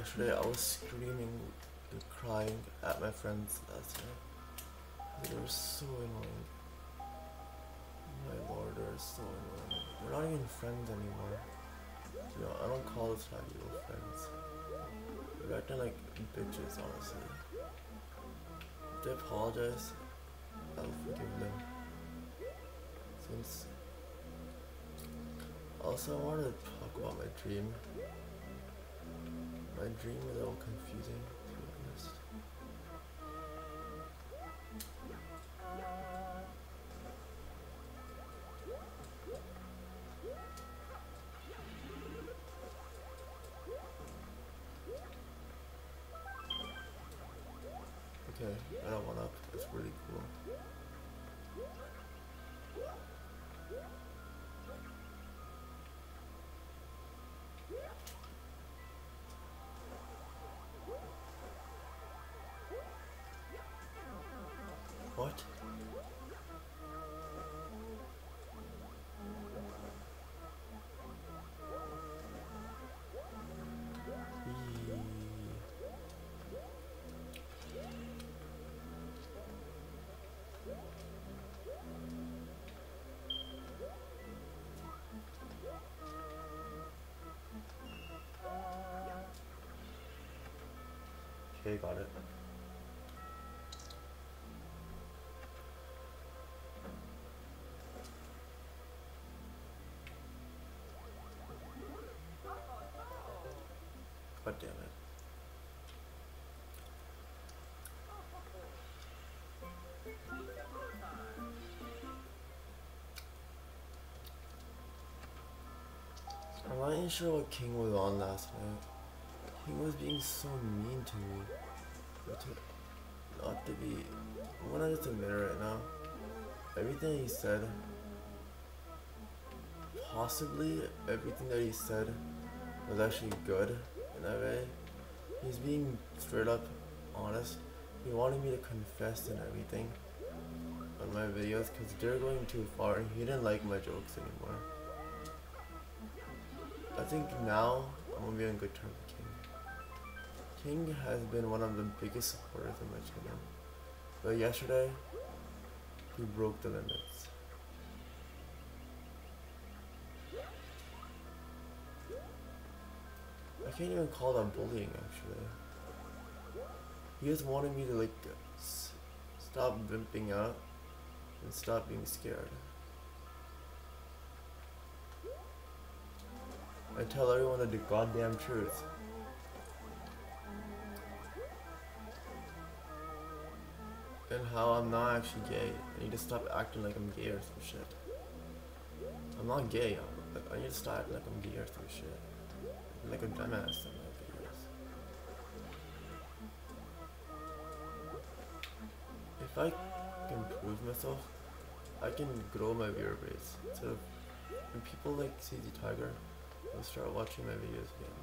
Yesterday I was screaming and crying at my friends last night. They were so annoying. My lord, they're so annoying. We're not even friends anymore. You know, I don't call this type of friends. They're acting like bitches, honestly. They apologize, I'll forgive them. Since also I wanted to talk about my dream. My dream is a little confusing, What? Okay, got it. Damn it. I'm not even sure what King was on last night. King was being so mean to me. To, not to be. I'm gonna just admit it right now. Everything he said, possibly everything that he said was actually good in a way. He's being straight up honest. He wanted me to confess and everything on my videos because they're going too far. He didn't like my jokes anymore. I think now I'm gonna be on good terms with King. King has been one of the biggest supporters of my channel. But yesterday, he broke the limits. Can't even call that bullying actually. He just wanted me to like stop wimping out and stop being scared. I tell everyone the goddamn truth. And how I'm not actually gay. I need to stop acting like I'm gay or some shit. I'm not gay. I'm, I need to stop acting like I'm gay or some shit. Like a dumbass. If I can prove myself, I can grow my viewer base. So when people like CZ Tiger, they'll start watching my videos again.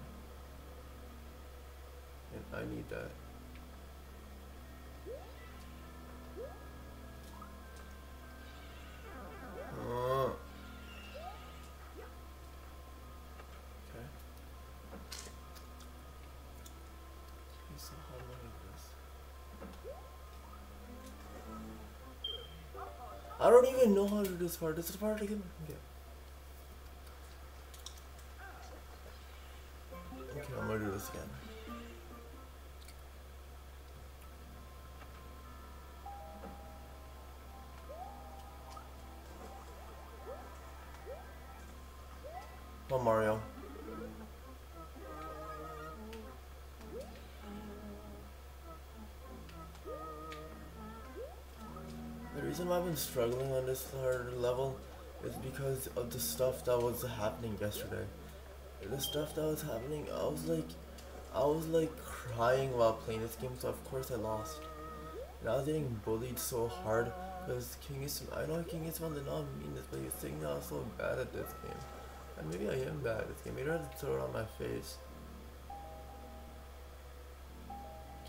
And I need that. Uh. Okay. Okay, so how long is this? I don't even know how to do this part. This is the part again. Okay. Okay, I'm gonna do this again. Come Mario. Reason why I've been struggling on this hard level is because of the stuff that was happening yesterday. The stuff that was happening, I was like, I was like crying while playing this game, so of course I lost. And I was getting bullied so hard because King is, I know King is one did not mean this, but was saying that I was so bad at this game. And maybe I am bad at this game. Maybe I had to throw it on my face.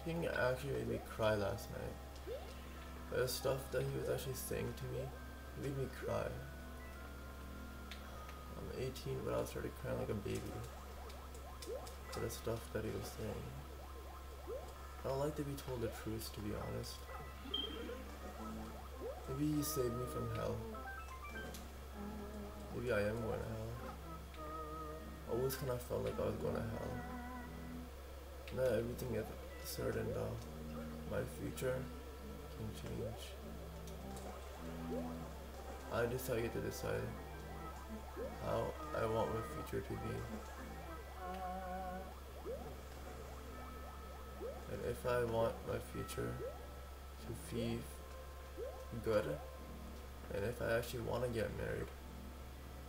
King actually made me cry last night. The stuff that he was actually saying to me made me cry. I'm 18, but I started crying like a baby. for the stuff that he was saying. I don't like to be told the truth, to be honest. Maybe he saved me from hell. Maybe I am going to hell. Always kind of felt like I was going to hell. Not everything is certain though. My future change. I just I get to decide how I want my future to be. And if I want my future to be good, and if I actually want to get married,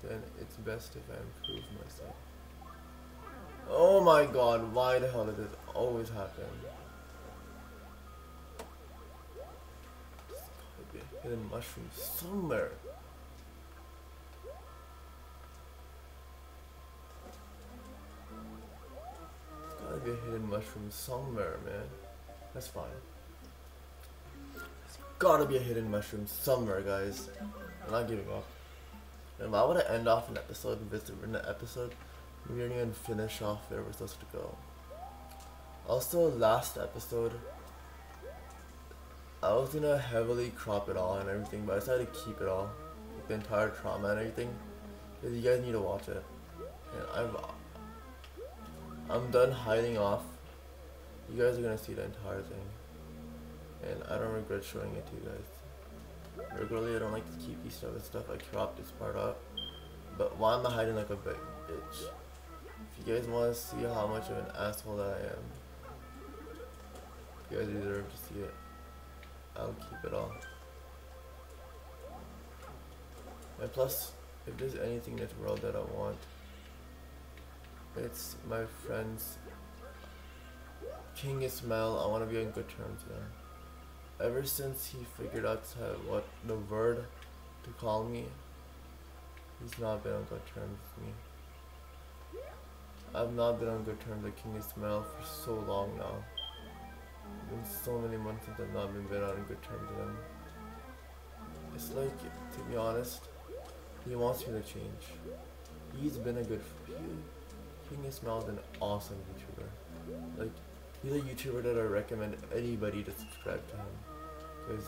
then it's best if I improve myself. Oh my god, why the hell does this always happen? There's gotta be a hidden mushroom somewhere. There's gotta be a hidden mushroom somewhere, man. That's fine. There's gotta be a hidden mushroom somewhere, guys. I'm not giving up. And why would I end off an episode and visit in the episode? We didn't even finish off where we're supposed to go. Also, last episode, I was gonna heavily crop it all and everything, but I decided to keep it all, like the entire trauma and everything, because you guys need to watch it. And I'm, I'm done hiding off. You guys are gonna see the entire thing, and I don't regret showing it to you guys. Regularly, I don't like to keep these other stuff. I cropped this part up, but why am I hiding like a big bitch? If you guys want to see how much of an asshole that I am, you guys deserve to see it. I'll keep it all. And plus, if there's anything in this world that I want, it's my friends King Ismail. I want to be on good terms with him. Ever since he figured out what the word to call me, he's not been on good terms with me. I've not been on good terms with King Ismail for so long now. So many months since I've not been, been on good terms with him. It's like, to be honest, he wants me to change. He's been a good. He, King Ismail is an awesome YouTuber. Like, he's a YouTuber that I recommend anybody to subscribe to him. Because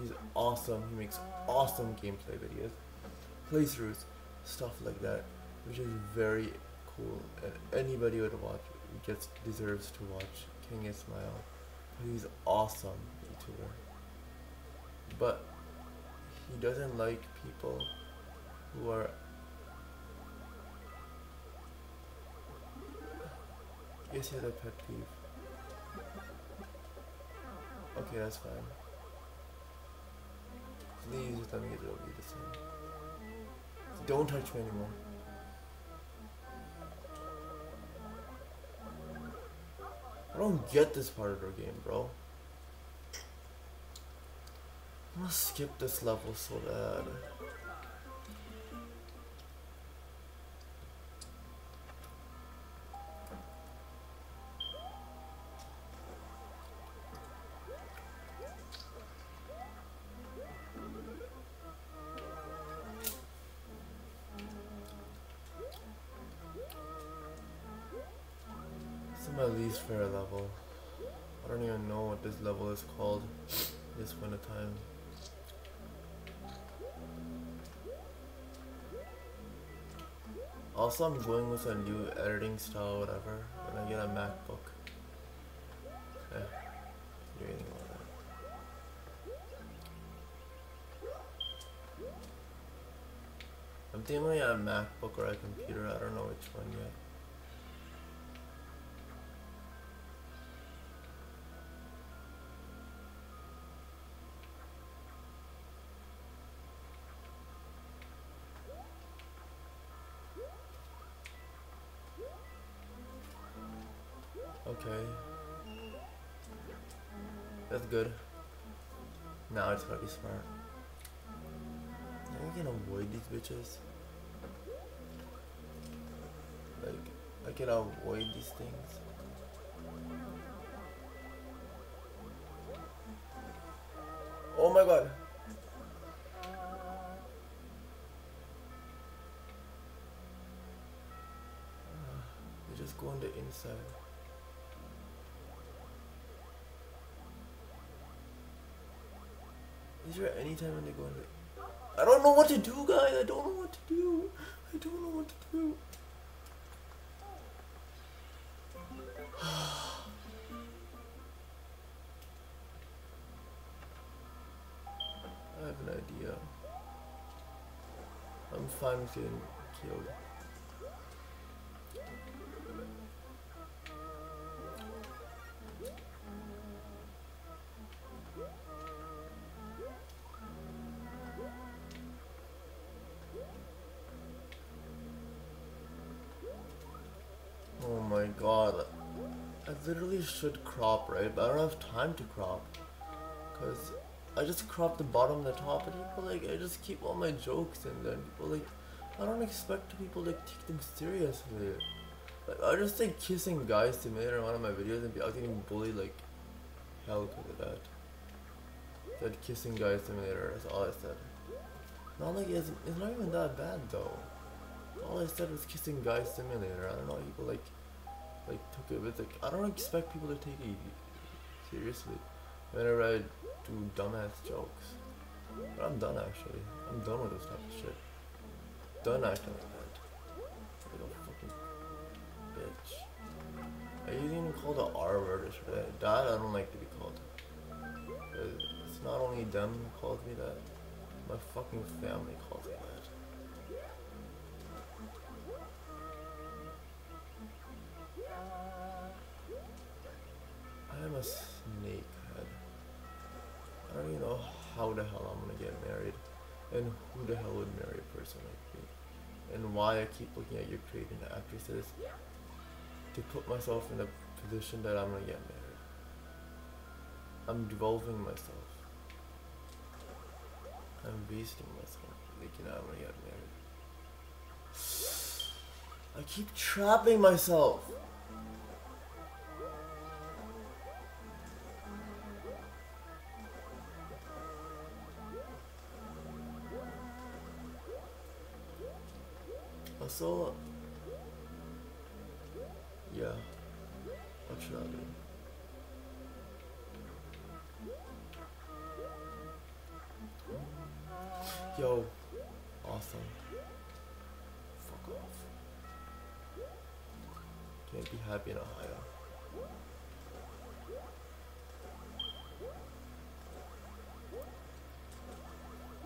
he's awesome. He makes awesome gameplay videos, playthroughs, stuff like that, which is very cool, and anybody would watch gets deserves to watch King Ismail. He's awesome YouTuber, but he doesn't like people who are. Yes, he has a pet peeve. Okay, that's fine. Please just let me get the same. Don't touch me anymore. I don't get this part of the game, bro. I'm gonna skip this level so bad. What this level is called this of time. Also, I'm going with a new editing style, whatever, when I get a MacBook. Eh, do anything that. I'm thinking a MacBook or a computer, I don't know which one yet. Okay. That's good. Now it's gotta be smart. Now we can avoid these bitches. Like, I can avoid these things. Oh my god. Just go on the inside. Is there any time when they go in. I don't know what to do, guys. I don't know what to do. I don't know what to do. I have an idea. I'm fine with getting killed. God. I literally should crop, right? But I don't have time to crop. Because I just crop the bottom and the top and people like, I just keep all my jokes and then people like, I don't expect people to take them seriously. Like, I just like kissing guys to me in one of my videos and be out getting bullied like hell because of that. Said kissing guys simulator, that's all I said. Not like it's, it's not even that bad though. All I said was kissing guys simulator. I don't know people like like took it with like I don't expect people to take it seriously whenever I do dumbass jokes. But I'm done actually. I'm done with this type of shit. Done acting like that. Like a fucking bitch. I even even called the R word yesterday. That I don't like to be called. It's not only them who calls me that. My fucking family calls me that. Snakehead. I don't even know how the hell I'm gonna get married, and who the hell would marry a person like me, and why I keep looking at your creating actresses to put myself in a position that I'm gonna get married. I'm devolving myself. I'm wasting myself, thinking I'm gonna get married. I keep trapping myself. Also, yeah, what should I do? Yo, awesome. Fuck off. Can't be happy in Ohio.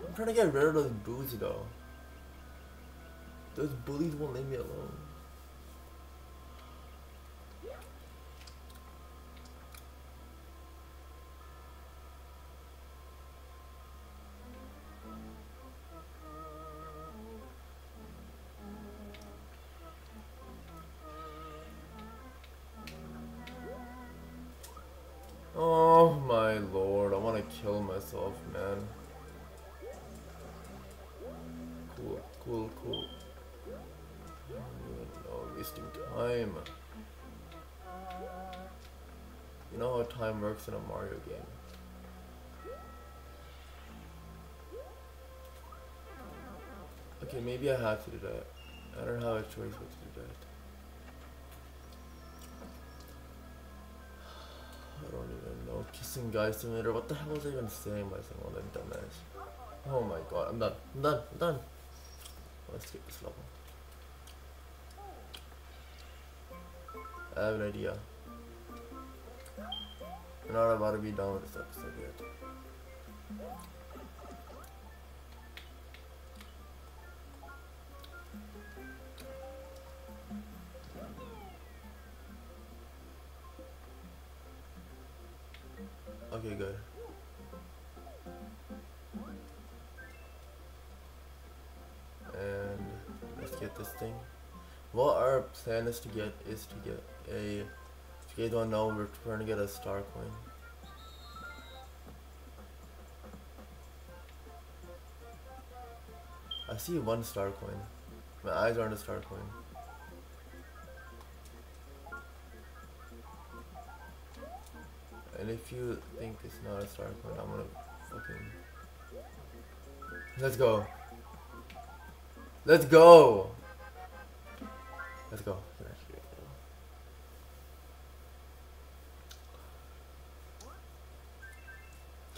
I'm trying to get rid of those Boos though. Those bullies won't leave me alone. Time works in a Mario game. Okay, maybe I have to do that. I don't have a choice but to do that. I don't even know. Kissing guys simulator. What the hell was I even saying by saying all that dumbass? Oh my god, I'm done. I'm done. I'm done. Let's skip this level. I have an idea. We're not about to be done with this episode yet. Okay, good. And let's get this thing. What our plan is to get is to get a. You don't know, we're trying to get a star coin. I see one star coin. My eyes aren't a star coin. And if you think it's not a star coin, I'm gonna fucking. Let's go. Let's go. Let's go.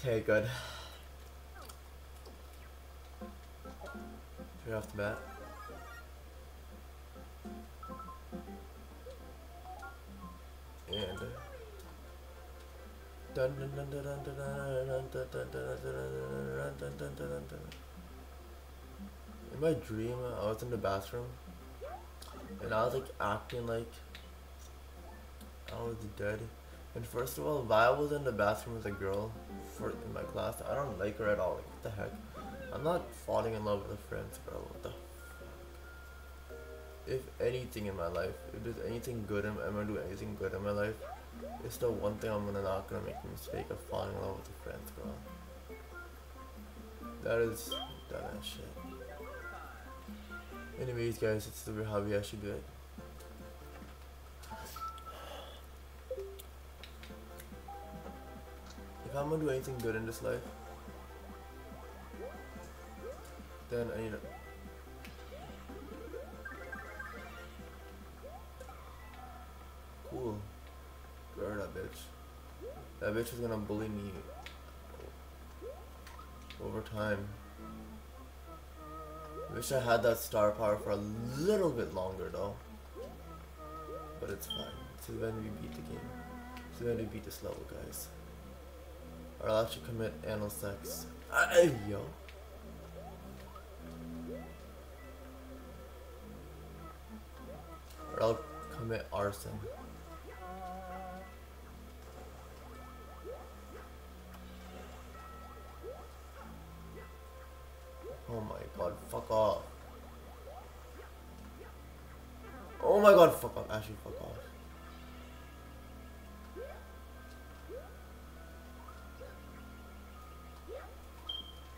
Okay, good. Straight off the bat. And dun dun dun dun dun dun dun dun dun dun dun dun dun dun In my dream, I was in the bathroom, and I was like acting like I was dead. And first of all, why I was in the bathroom with a girl for in my class, I don't like her at all. Like, what the heck? I'm not falling in love with a friend, bro. What the if anything in my life, if there's anything good, I'm, I'm gonna do anything good in my life, it's the one thing I'm gonna not gonna make the mistake of falling in love with a friend, bro. That is that shit. Anyways, guys, it's the hobby. I should do it. If I'm gonna do anything good in this life, then I need to. Cool. Girl, that bitch. That bitch is gonna bully me over time. Wish I had that star power for a little bit longer though. But it's fine. Is when we beat the game. Is when we beat this level, guys. Or I'll actually commit anal sex. Ay, yo. Or I'll commit arson. Oh my god, fuck off. Oh my god, fuck off. Actually, fuck off.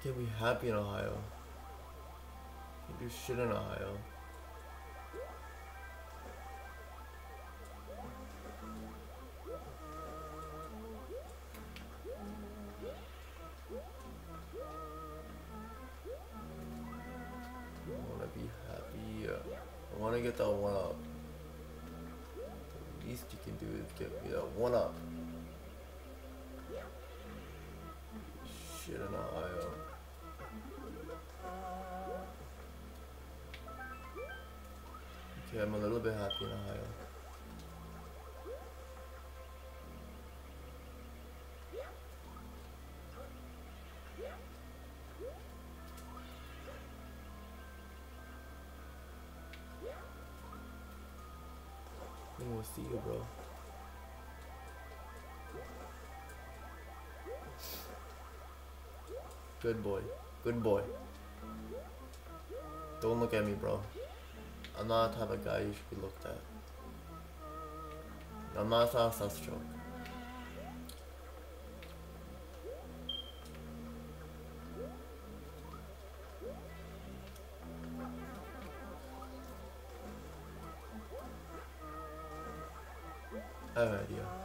Can be happy in Ohio. Can't do shit in Ohio. I wanna be happy. uh, I wanna get that one up. The least you can do is get me that one up. Shit in Ohio. Okay, I'm a little bit happy in Ohio. I will see you, bro. Good boy. Good boy. Don't look at me, bro. I'm not the type of guy you should be looked at. I'm not a sus joke. I have